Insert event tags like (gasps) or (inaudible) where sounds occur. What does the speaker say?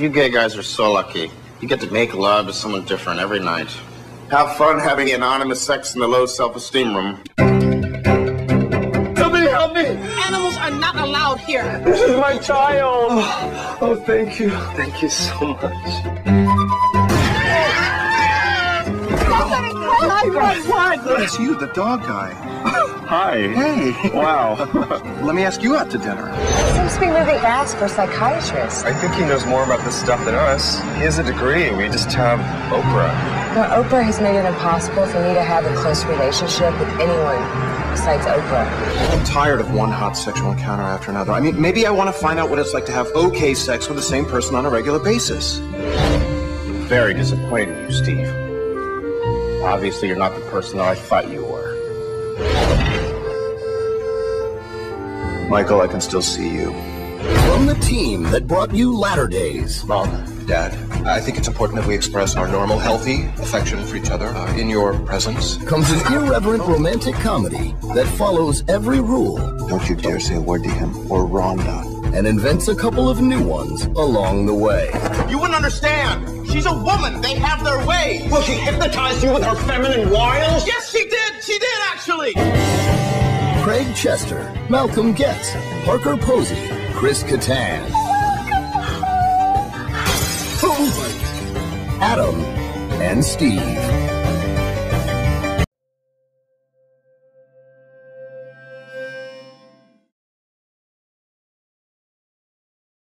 You gay guys are so lucky. You get to make love to someone different every night. Have fun having anonymous sex in the low self-esteem room. Somebody help me! Animals are not allowed here. This is my child. Oh, oh thank you. Thank you so much. It's you, the dog guy. Hi. Hey. Wow. (laughs) Let me ask you out to dinner. Seems to be moving fast for a psychiatrist. I think he knows more about this stuff than us. He has a degree. We just have Oprah. Now, Oprah has made it impossible for me to have a close relationship with anyone besides Oprah. I'm tired of one hot sexual encounter after another. I mean, maybe I want to find out what it's like to have okay sex with the same person on a regular basis. Very disappointed in you, Steve. Obviously, you're not the person that I thought you were. Michael, I can still see you. From the team that brought you Latter Days. Mom, Dad, I think it's important that we express our normal, healthy affection for each other uh, in your presence. Comes an irreverent romantic comedy that follows every rule. Don't you dare say a word to him or Rhonda. And invents a couple of new ones along the way. You wouldn't understand. She's a woman. They have their ways. Well, she hypnotized you with her feminine wiles? Yes, she did. She did, actually. Chester, Malcolm Gets, Parker Posey, Chris Kattan. (gasps) Adam and Steve.